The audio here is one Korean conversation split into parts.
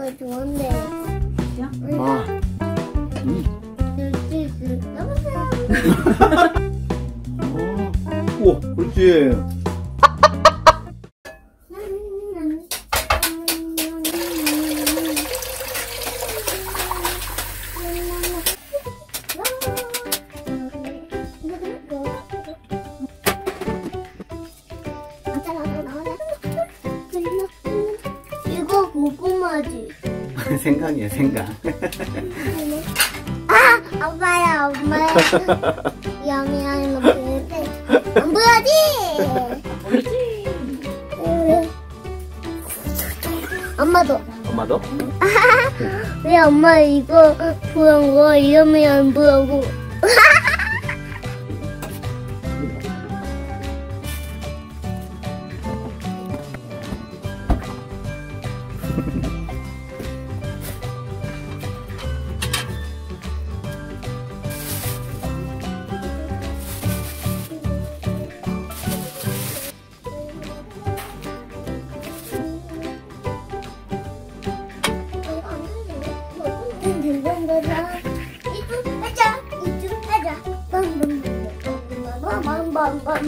이거 좋은데. 야? 아, 음. 여보세요. 어. 오, 그렇지. 생강. 아, 엄마야, 엄마야. 영이야, 이거 보여지? 안 보여지? 보이지? 엄마도. 엄마도? 왜 엄마 이거 보는 거 이름이 안 보이고?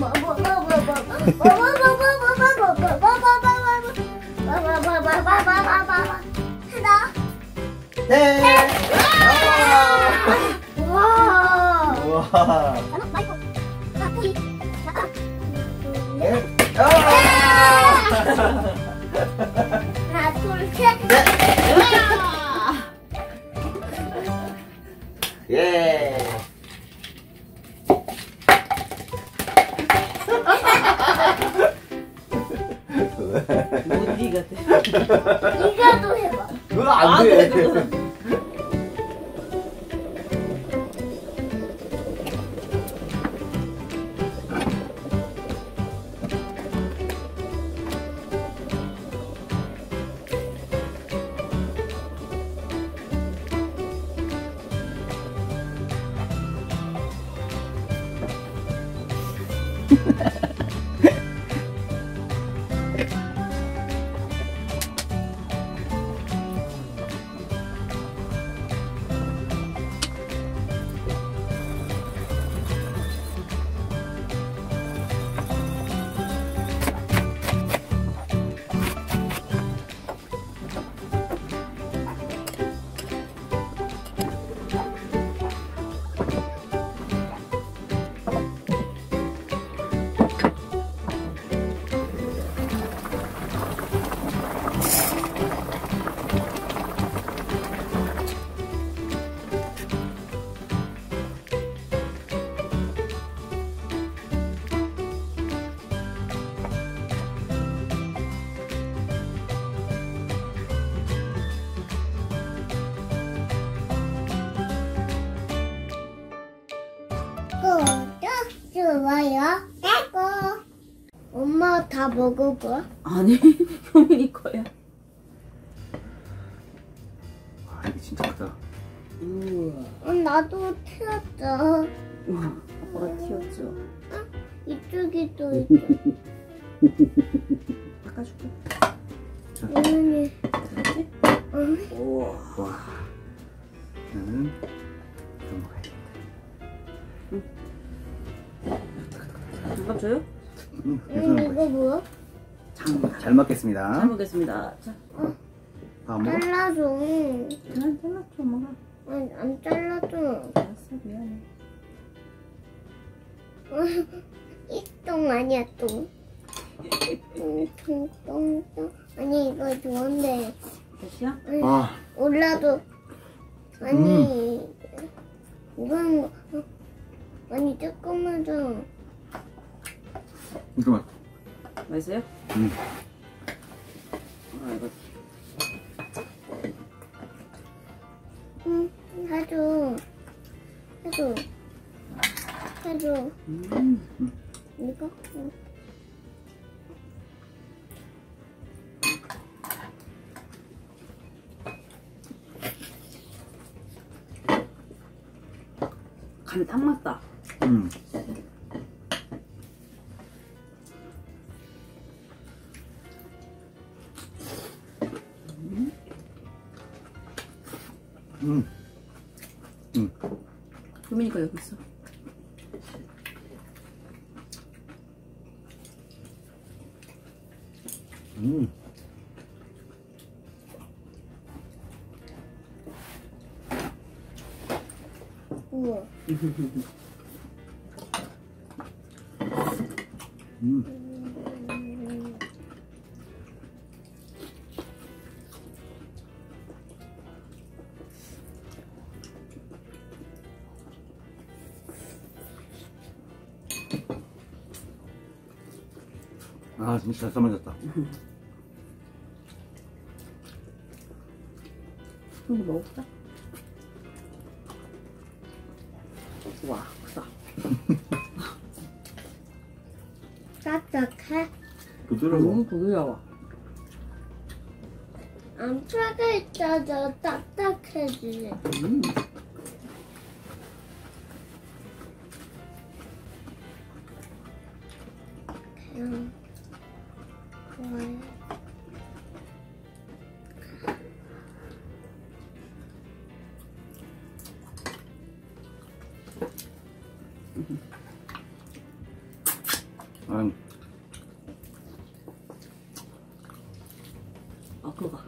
Bawa, bawa. 다 먹어봐. 아니, 효민이 거야. 아, 이게 진짜 크다. 우와. 어, 나도 튀었어. 우와, 아빠가 튀었죠. 이쪽에도 있어. 닦아줄게. 어머니. 우와. 와. 나는 좀 먹어야겠다. 장갑 줘요? 응, 음, 이거 뭐야? 참, 잘 먹겠습니다. 잘 먹겠습니다. 자, 밥 먹어? 잘라줘. 난 잘랐죠, 엄마가. 아니, 안 잘라줘. 알았어, 미안해. 이똥 아니야, 똥. 똥, 똥, 똥, 똥. 아니, 이거 좋은데. 됐이야? 아니, 아, 올라도. 아니, 이건, 어, 아니, 조금만 좀. 잠깐만. 맛있어요? 음. 아, 이거. 응, 해줘. 해줘. 해줘. 음. 이거? 응. 간이 딱 맞다. 음. 음. 효민이가 여기 있어. 음. 우와. 음. 잘 삶아졌다. 한번 먹어볼까? 와, 크다. 딱딱해? 부드러워. 너무 부드러워. 안 차게 있어도 딱딱해지. 음. 아, 아, 그거 봐.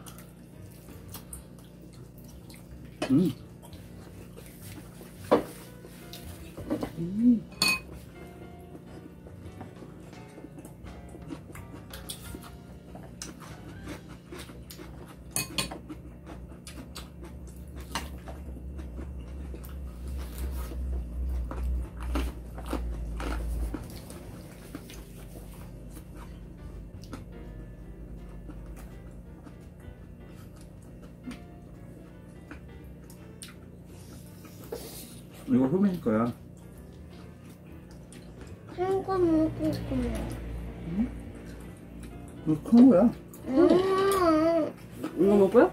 음. 음. 이거 효민이 거야. 한거 먹을 거야. 이거 큰 거야. 음. 이거 거야?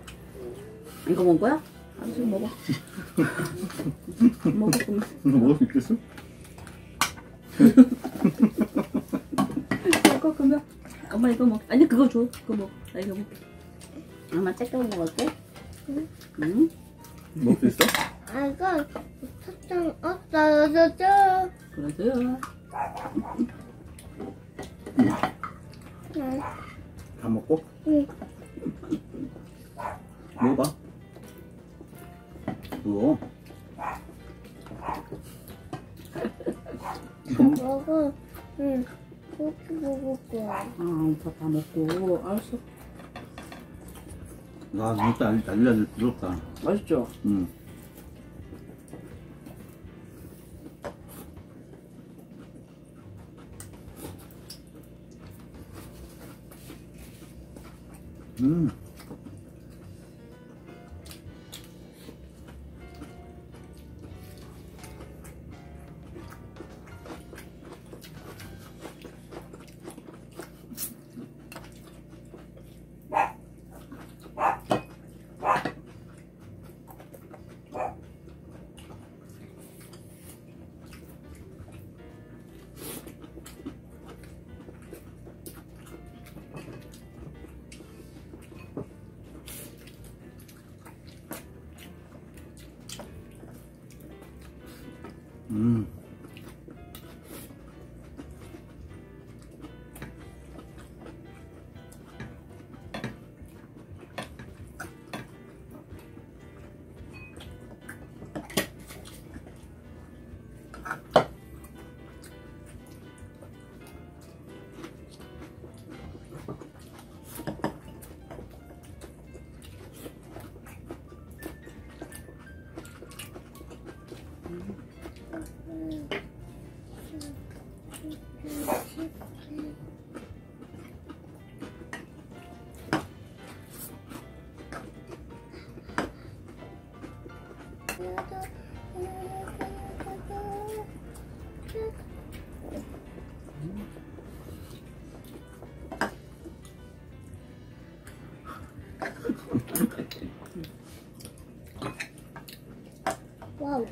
이거 먹을 거야? 알았어, 먹어. 이거 먹을 수 있겠어? 먹어, 그러면. 엄마 이거 먹. 아니, 그거 줘. 그거 먹어. 나 이거 먹게. 엄마 쬐끔 먹을게. 응. 응? 수 있어? 아, 이거 사탕 없어졌죠? 그래도요. 응. 다 먹고? 응. 먹어봐. 뭐? 먹어. 응. 그렇게 먹을 거야. 아, 오빠 다 먹고. 알았어. 와, 진짜 알리알리 부드럽다. 맛있죠? 음. 음. 음. 와우.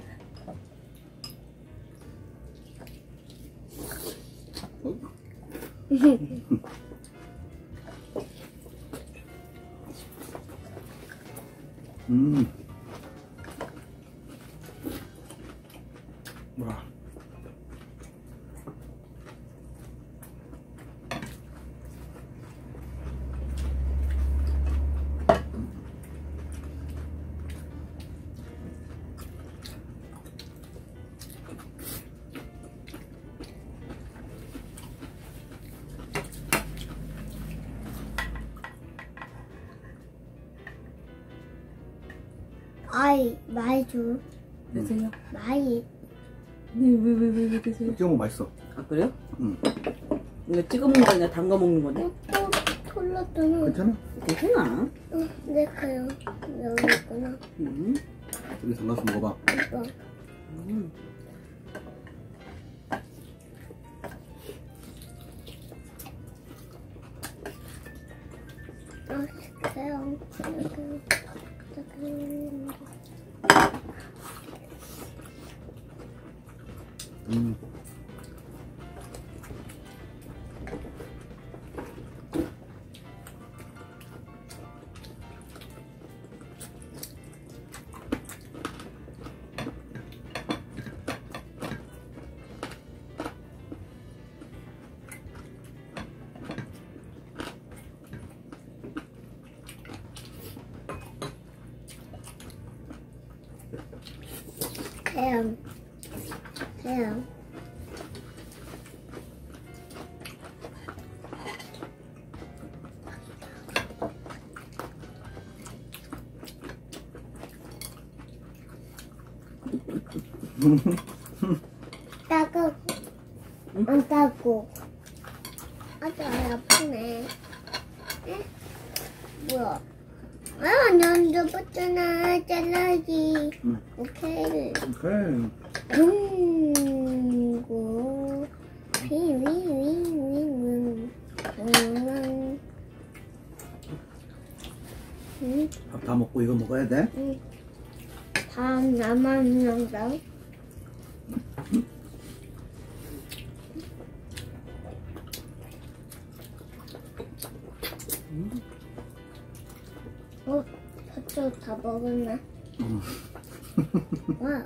아이 많이 줘. 드세요. 많이. 네왜왜 왜 왜 드세요? 찍어 먹으면 맛있어. 아 그래요? 응. 이거 찍어 먹는 거 아니라 담가 먹는 건데? 어, 또 털렸잖아. 괜찮아? 괜찮아. 어, 내 거요. 여기 있구나. 음. 여기 담가서 먹어봐. 이거. 음. 아, 그래요. 이렇게. 이렇게. 음. 태 양. 태양. 따고. 안 따고. 아주 아프네. 에? 뭐야? 아, 난 접었잖아. 응. 오케이. 그래. 둥고 휘휘휘휘 응, 밥다 먹고 이거 먹어야 돼? 응. 다 남았는다. 어, 저쪽 다 먹었네. 응. 와.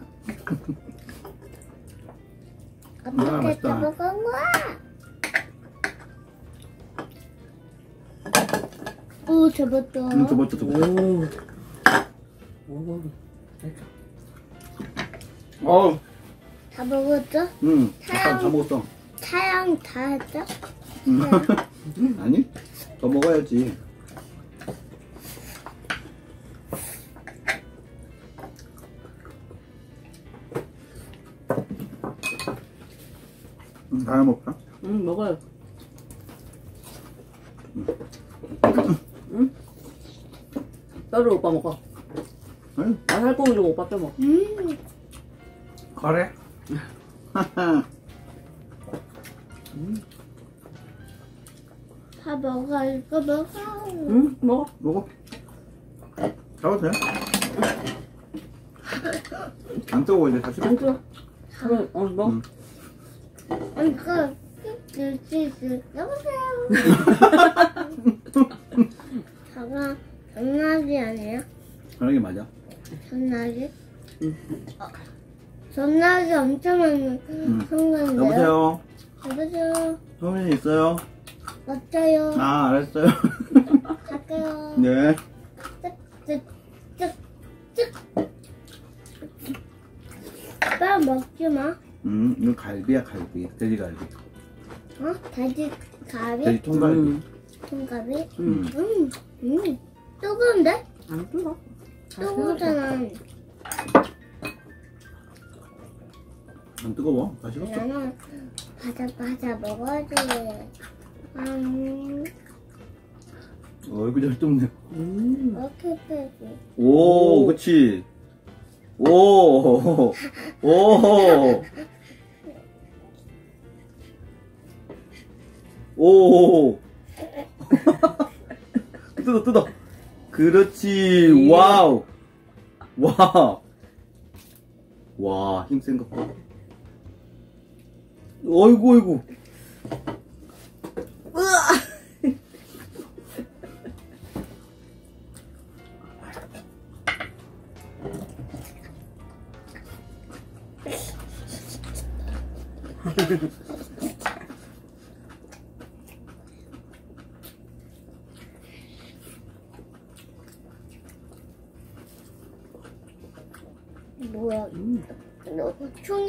아, 어떻게 다 맛있다. 먹은 거야? 오, 잡았다. 응, 저번도 저거. 오. 오. 어, 다 먹었어? 응. 잠깐 다 먹었어. 차양 다 했어? 응. 아니? 더 먹어야지. 응, 다 먹자. 응 먹어요. 응? 뼈를 오빠 먹어. 응? 나 살코기 좀 오빠 뼈 먹어. 음, 그래? 다 먹어, 이거 먹어. 응 먹어. 먹어. 잡아도 돼? 안 뜨거워, 이제 다시 안 뜨거. 그럼 어 먹어. 응. 이거, 주시스, 여보세요. 저가 전화기 아니야? 그런 게 맞아. 전화기? 응. 어, 전화기 엄청 많은 성관인데요? 여보세요? 여보세요? 소민이 있어요? 어때요? 아, 알았어요. 갈게요. 네. 아빠 먹지 마. 음, 이거 갈비야, 갈비. 돼지갈비. 어? 돼지 가비? 돼지 통갈비. 음. 통가비? 음. 음, 음. 뜨거운데? 안 뜨거. 뜨거우잖아. 안 뜨거워. 다 식었어. 나는 바자 바자 먹어야지. 음, 얼굴 잘 뚫네. 음. 이렇게 빼지. 오, 오. 그치. 오, 오. 오. 뜯어, 뜯어. 그렇지. 와우. 와. 와, 힘센 거 봐. 어이구, 어이구.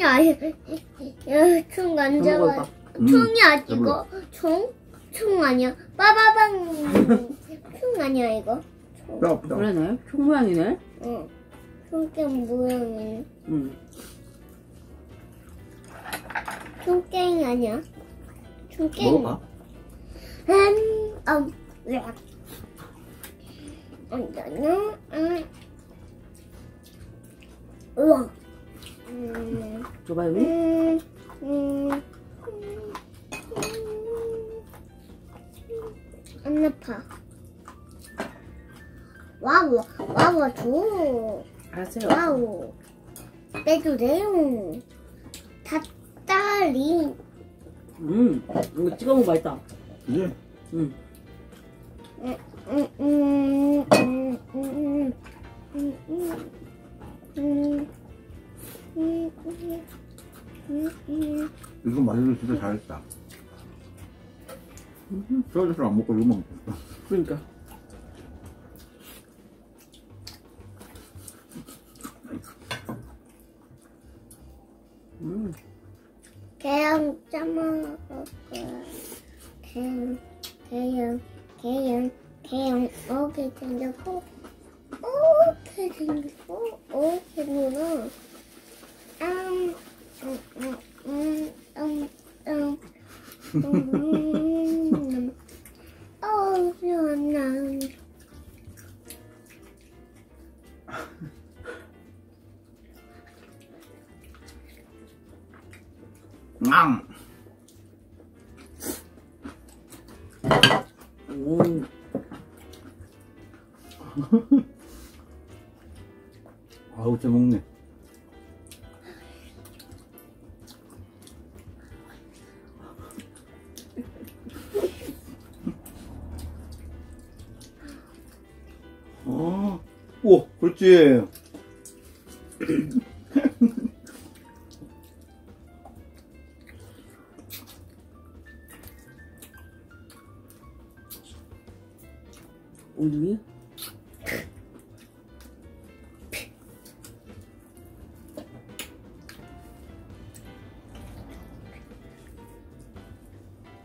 아니 총 안 잡아. 총이 아니고 총? 총 아니야. 빠바방 총 아니야 이거? 총. 그러네 총 모양이네? 어. 응 총게임 모양이네. 응. 총게임 아니야? 총게임 먹어봐 음, 음, 야. 음, 음, 음. 우와. 줘봐 여기 음, 음. 안 아파. 와우 와우 줘 알았어요. 와우. 빼도 돼요. 닭다리. 음 이거 찍어 먹으면 맛있다 음음 음 음 음 음 음음음음음. 이거 맛있어 진짜 잘했다. 소주를 안 먹고 이거만 먹었어. 그러니까. 음, 개양 짜먹을 거야. 개양, 개양, 개양, 개양, 오게 생겼고, 오게 생겼고. 음, 음, 음, 음, 음, 음, 음, 어, 시원한. 앙! 오, 아우 잘 먹네. 그렇지. 우유?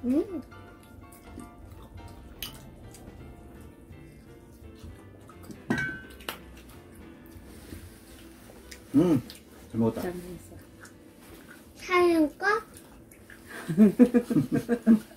음, 음, 잘 먹었다. 잘 먹었어. 사연 거?